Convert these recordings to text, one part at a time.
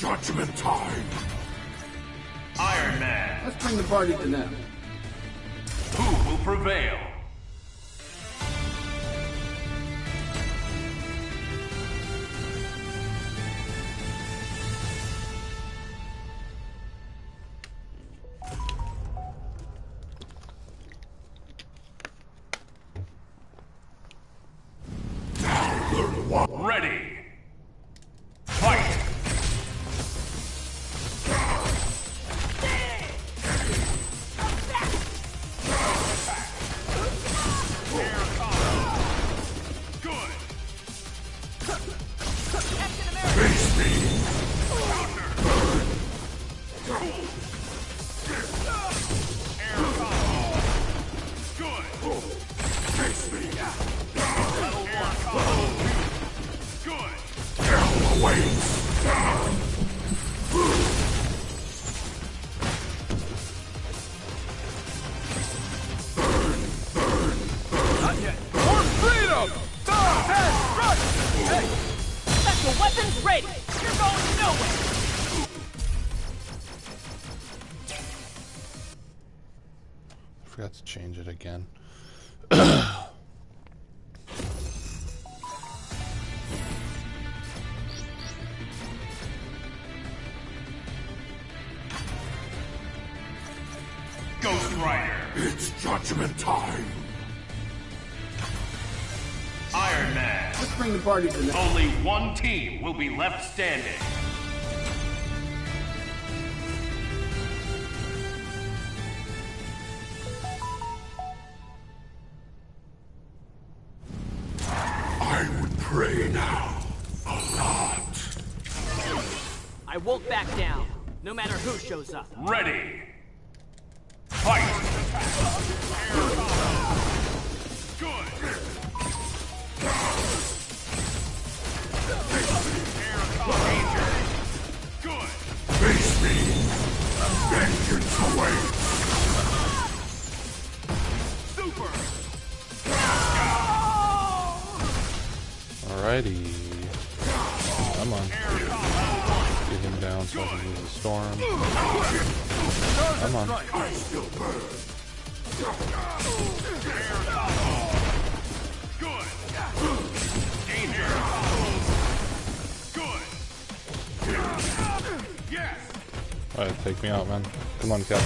Ghost Rider. It's judgment time. Iron Man. Let's bring the party to them. Who will prevail? It again. Ghost Rider. It's judgment time. Iron Man. Let's bring the party to them. Only one team will be left standing. Shows up. Ready. Come on. Alright, take me out, man. Come on, Captain.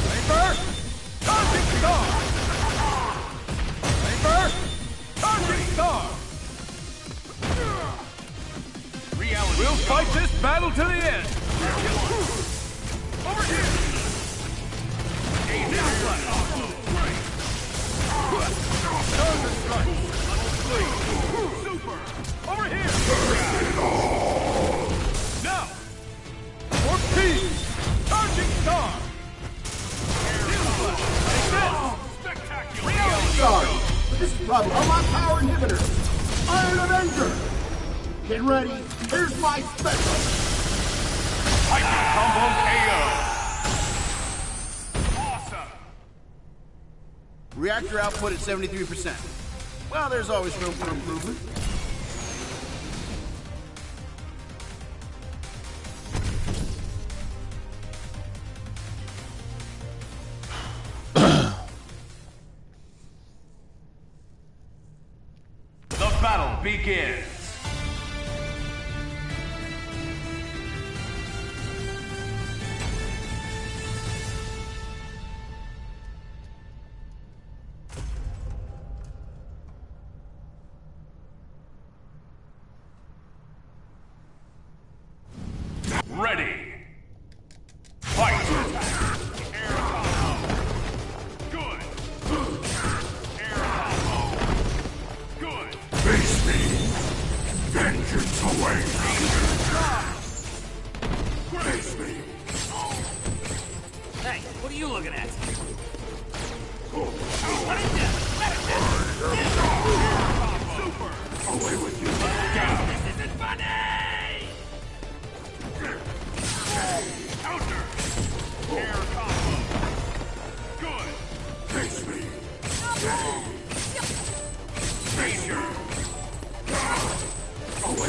We'll fight this battle to the end! Reactor output at 73%. Well, there's always room for improvement.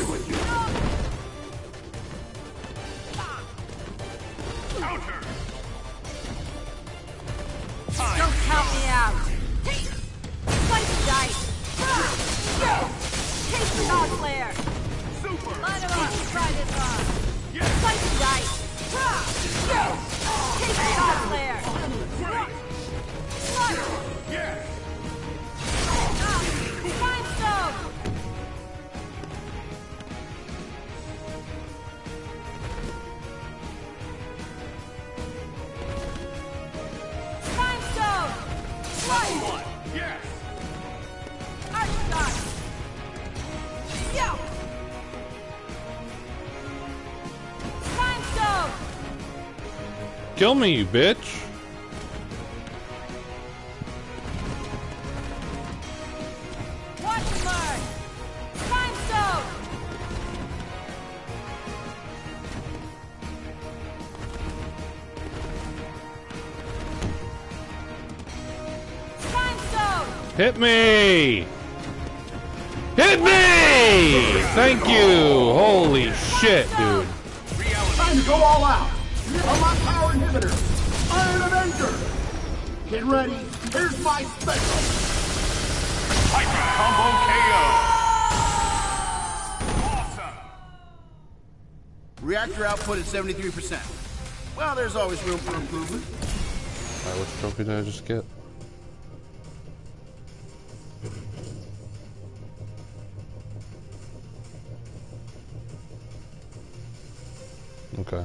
With you. Kill me, you bitch. Get ready. Here's my special. Hyper combo KO! Awesome! Reactor output at 73%. Well, there's always room for improvement. Alright, which trophy did I just get? Okay.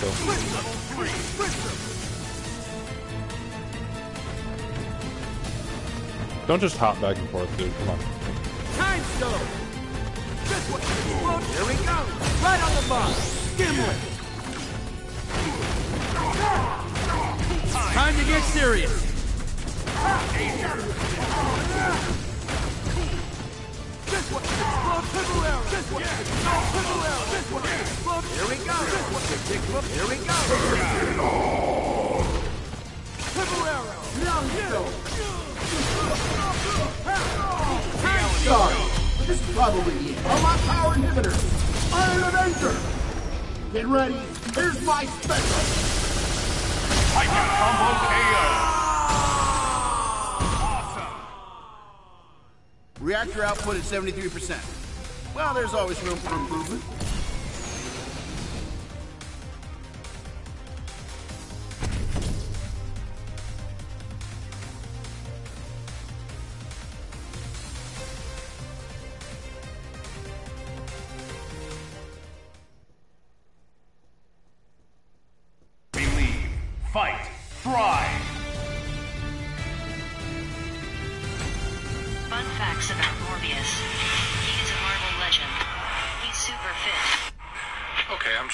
Go. Don't just hop back and forth, dude. Come on. Time stone. Just what Here we go. Right on the mark. Gimlet. Time to get serious. Here we go. Here we go. Purple arrow. Sorry, but this is probably end. Unlock power inhibitor. Iron Avenger. Get ready. Here's my special. Hyper combo KO! Reactor output at 73%. Well, there's always room for improvement. Believe, fight,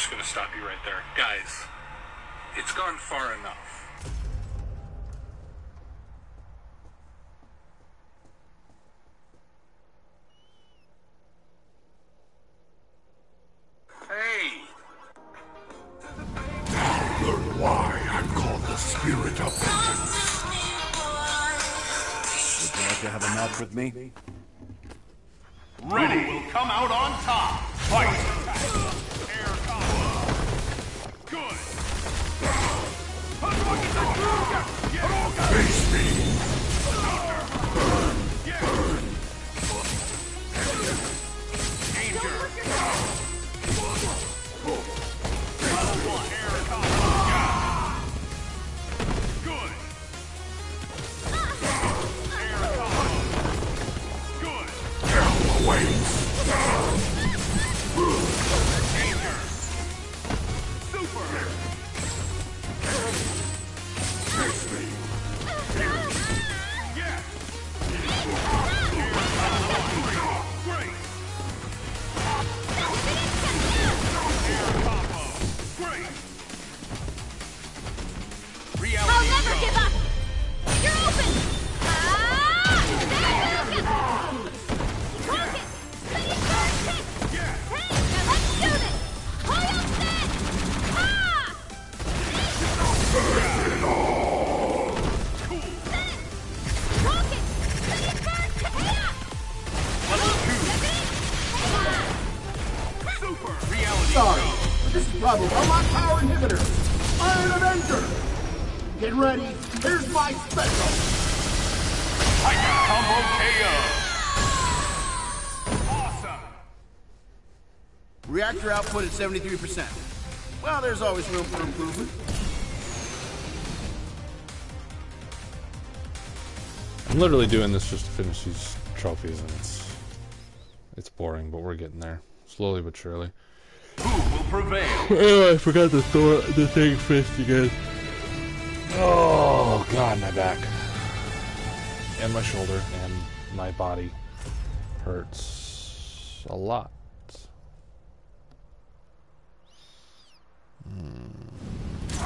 Just gonna stop you right there. Guys, it's gone far enough. Output at 73%. Well, there's always room for improvement. I'm literally doing this just to finish these trophies, and it's it's boring, but we're getting there slowly but surely. Who will prevail? Oh, I forgot the Thor, the thing fist again. Oh god, my back and my shoulder and my body hurts a lot. Ready. Fight. Air combo. Good. Air combo. Good. Face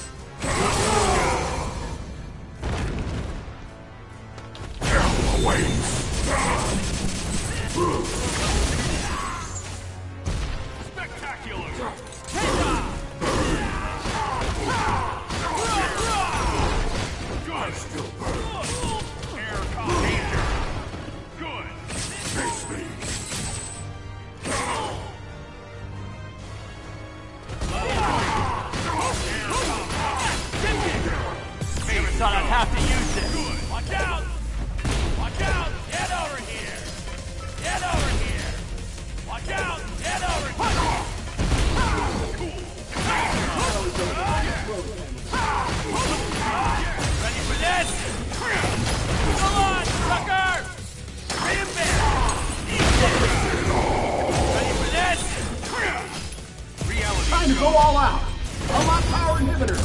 go all out. Unlock Power Inhibitor.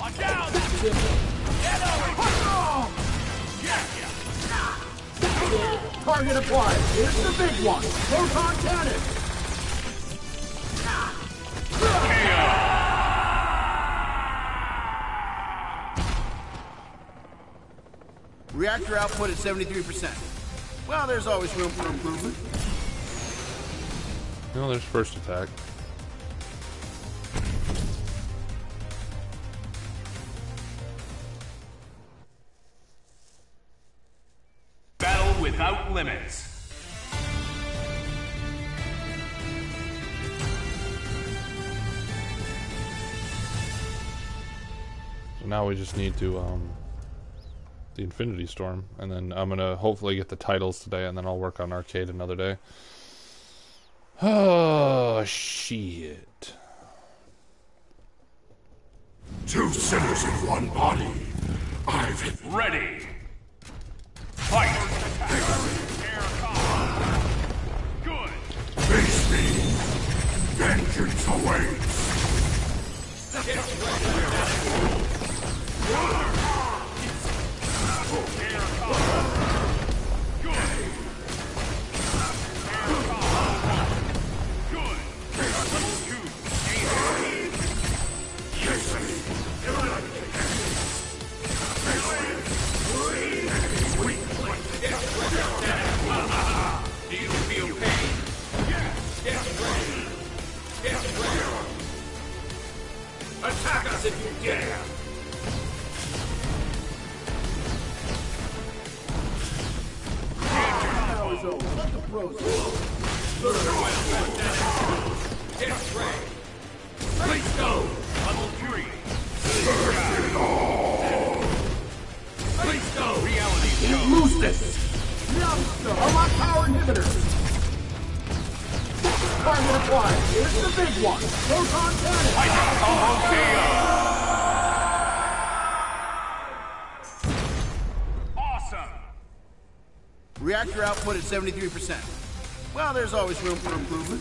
Watch out! Get over here! Yeah, yeah. Target applied. Here's the big one. Proton cannon. Reactor output at 73%. Well, there's always room for improvement. No, there's first attack. Limits. So now we just need to um the Infinity Storm, and then I'm gonna hopefully get the titles today, and then I'll work on arcade another day. Oh shit! Two sinners in one body. I've hit Ready. Fight. Vengeance awaits. Output at 73%. Well, there's always room for improvement.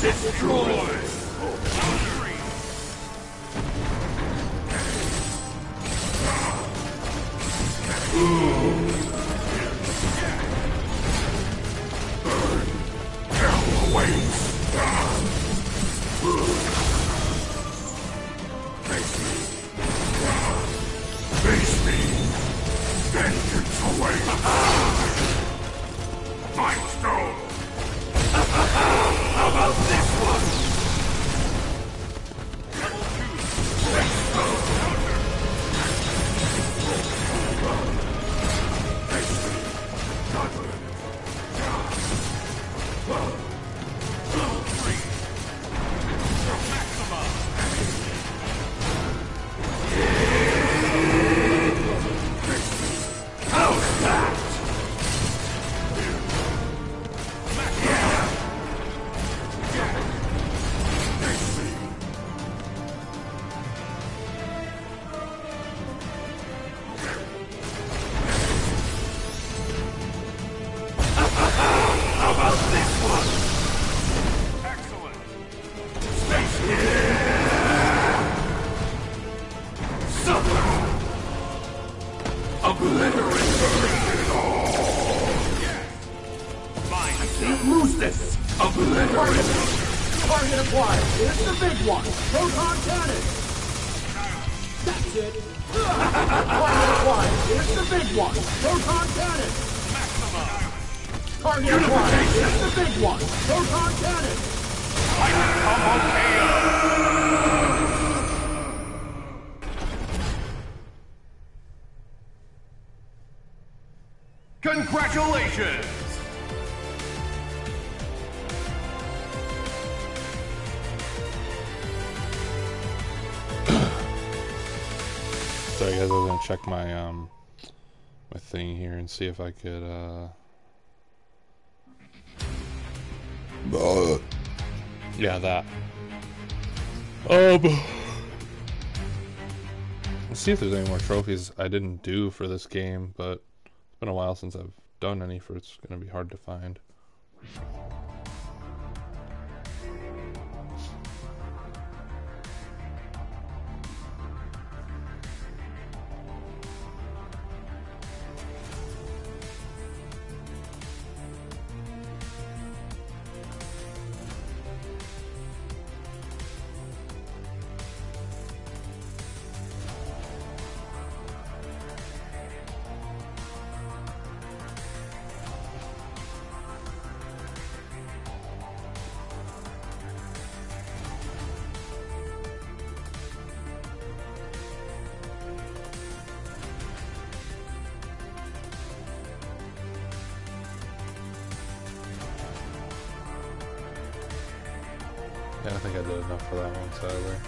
Destroy. Target acquired. Here's the big one. Proton cannon. That's it. Target acquired. Here's the big one. Proton cannon. Target acquired. Here's the big one. Proton cannon. Congratulations! I was gonna check my um my thing here and see if I could uh Yeah that. Um Let's see if there's any more trophies I didn't do for this game, but it's been a while since I've done any for it's gonna be hard to find. I think I did enough for that one, sadly.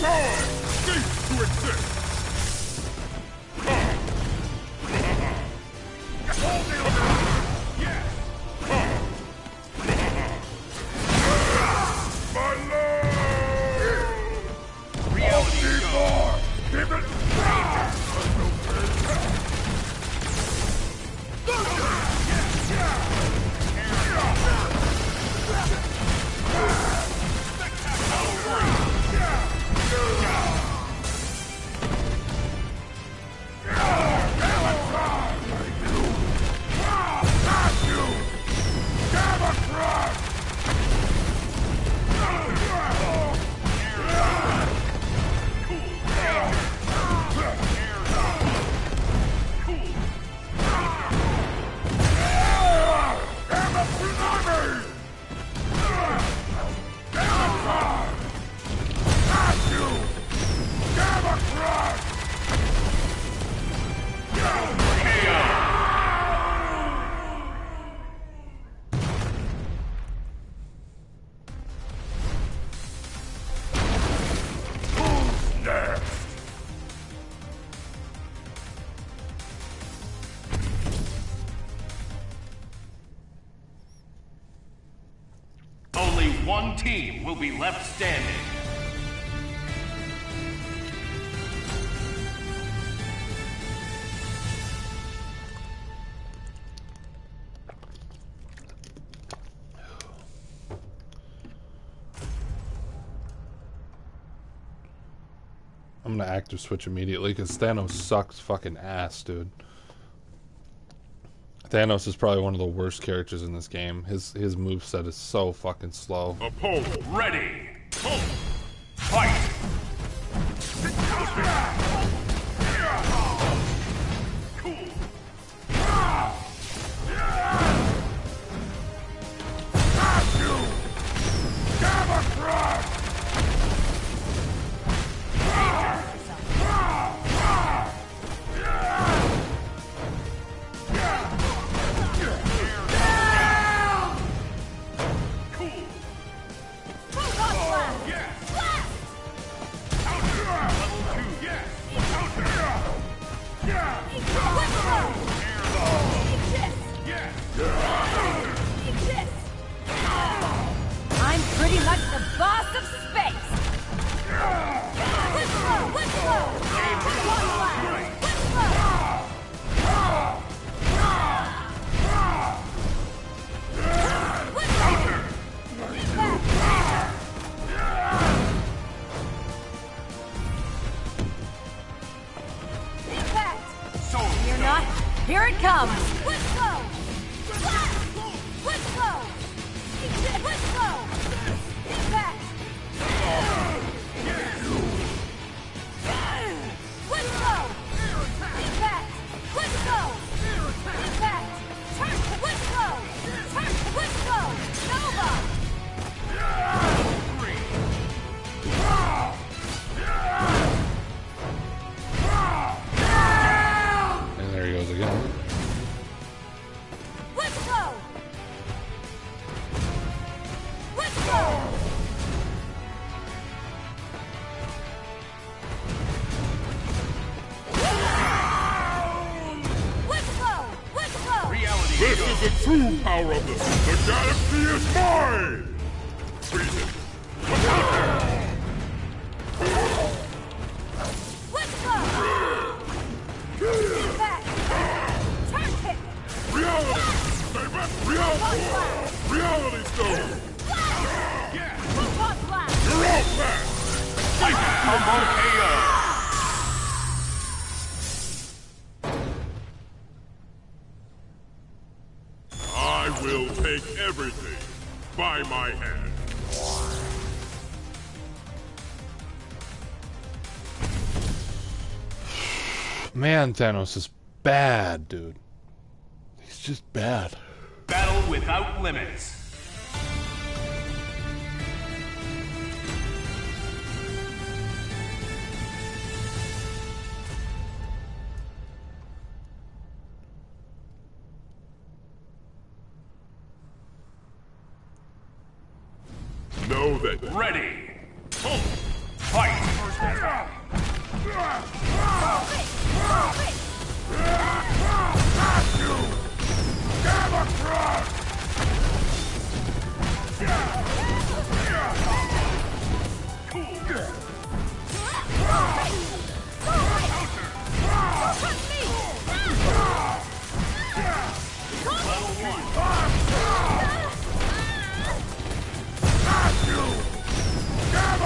Absolute one team will be left standing. I'm gonna active switch immediately because Thanos sucks fucking ass, dude. Thanos is probably one of the worst characters in this game. His his move set is so fucking slow. Opponent. Ready. Fight. Reality! Stone! You're all will take everything by my hand. Man, Thanos is bad, dude. He's just bad. Battle without limits.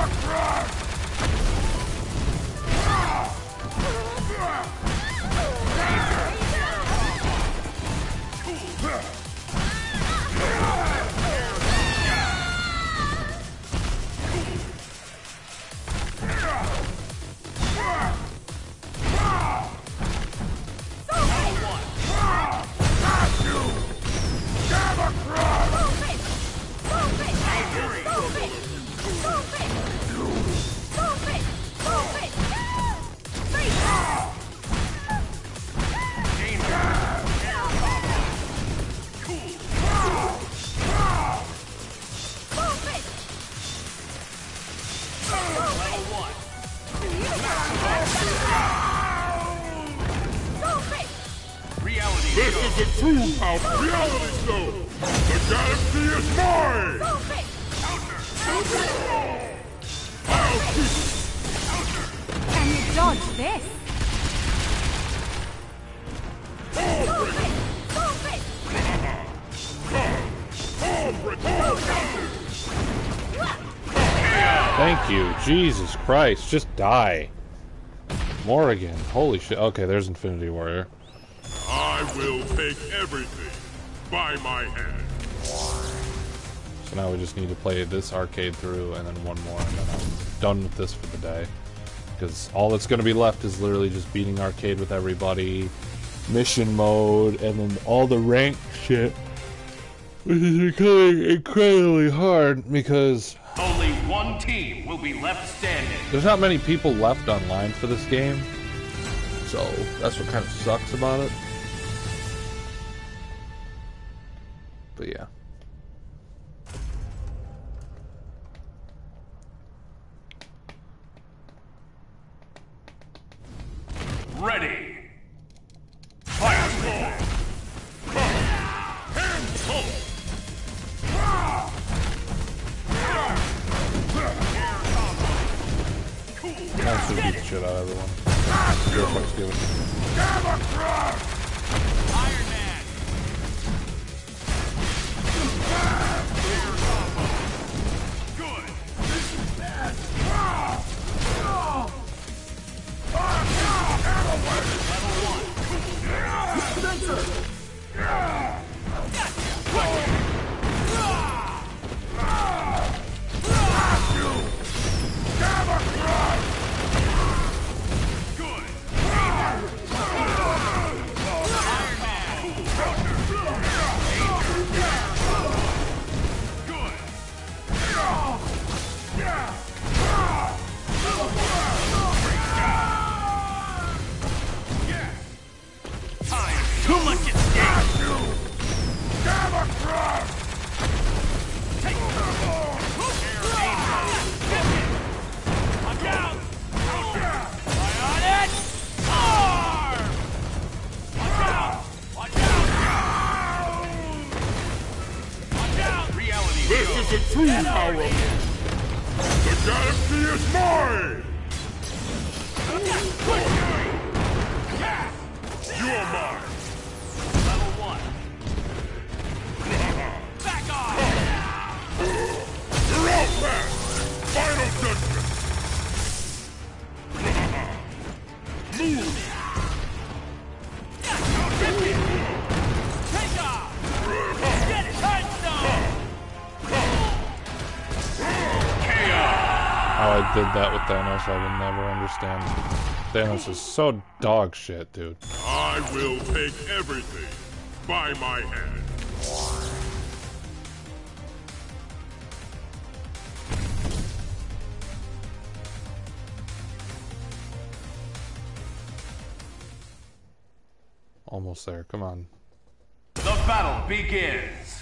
Thank you. Jesus Christ. Just die. Morrigan. Holy shit. Okay, there's Infinity Warrior. I will take everything by my hand. So now we just need to play this arcade through and then one more and then I'm done with this for the day. Because all that's going to be left is literally just beating arcade with everybody, mission mode, and then all the rank shit. Which is becoming incredibly hard because Only one team will be left standing. there's not many people left online for this game. So that's what kind of sucks about it. Thanos, I will never understand. Thanos is so dog shit, dude. I will take everything by my hand. Almost there. Come on. The battle begins!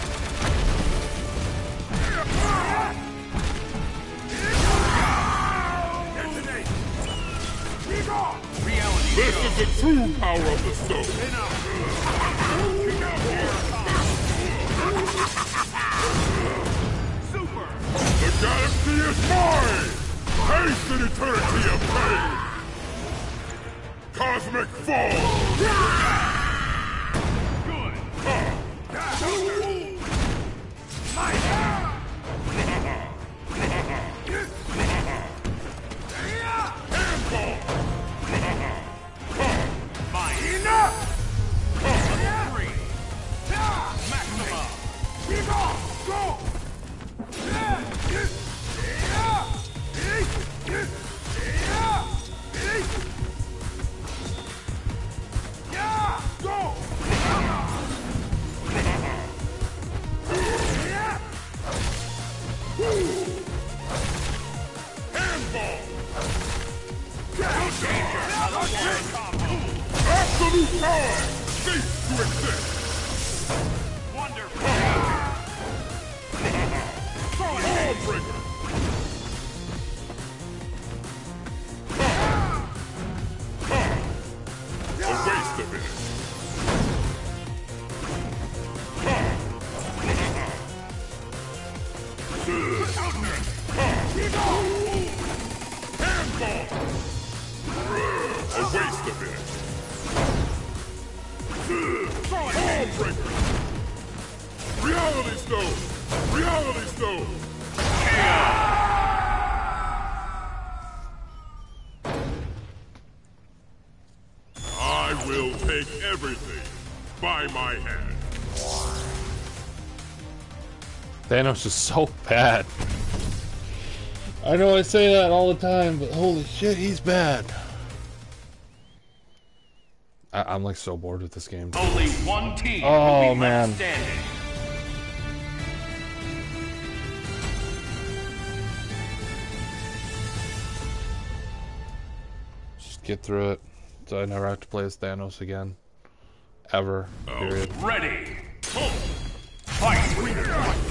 This is the true power of the stone. Super! The galaxy is mine! Haste an eternity of pain! Cosmic fall! Thanos is so bad. I know I say that all the time, but holy shit, he's bad. I I'm like so bored with this game. Only one team Oh, will be man. left standing. Just get through it, so I never have to play as Thanos again, ever. Oh, period. Ready! Fight!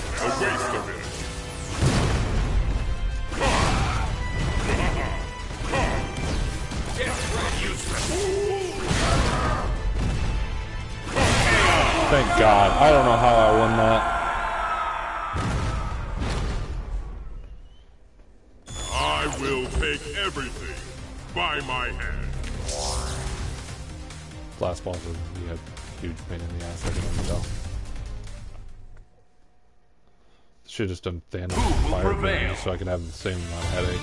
waste of it! Thank God. I don't know how I won that. I will take everything by my hand. Blast balls are be a huge pain in the ass. I can tell. Should have just done Thanos fire Burn so I can have the same amount of headache.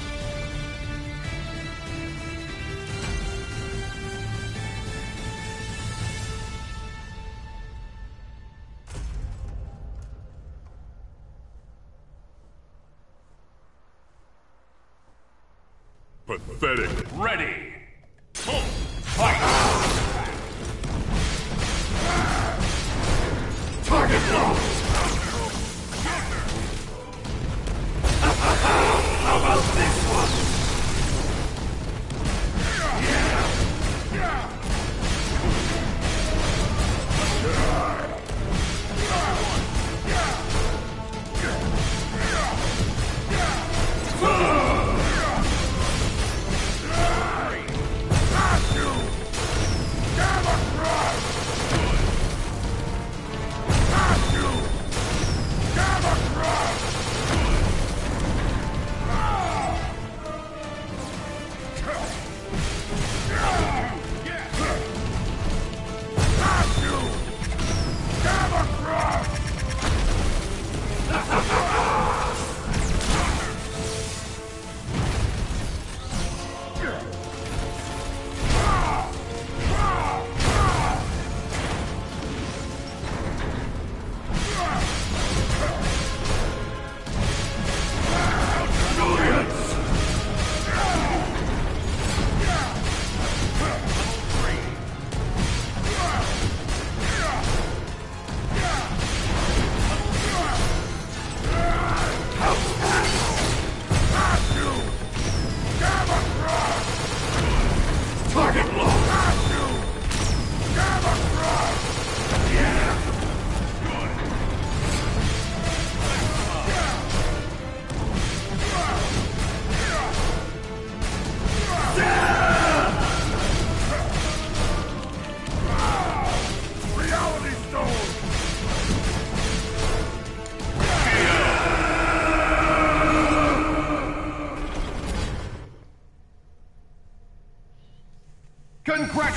Pathetic.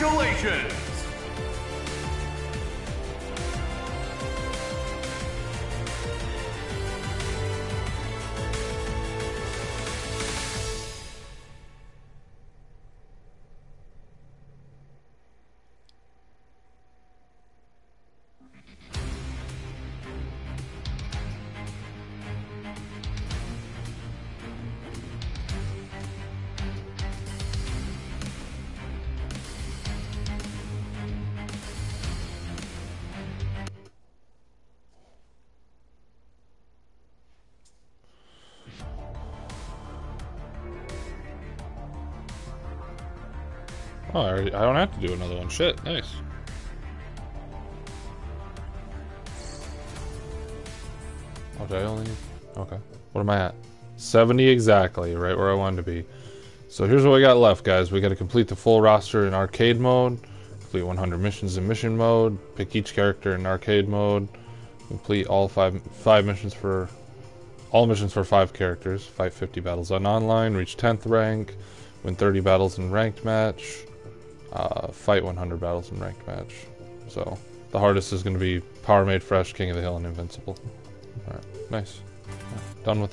Congratulations! Oh, I, already, I don't have to do another one. Shit, nice. Oh, did I only need... Okay. What am I at? 70 exactly, right where I wanted to be. So here's what we got left, guys. We got to complete the full roster in arcade mode, Complete 100 missions in mission mode. Pick each character in arcade mode. Complete all five five missions for all missions for five characters. Fight 50 battles on online. Reach 10th rank. Win 30 battles in ranked match. Uh, fight 100 battles in ranked match. So the hardest is going to be Power Made Fresh, King of the Hill, and Invincible. Alright, nice. Done with that.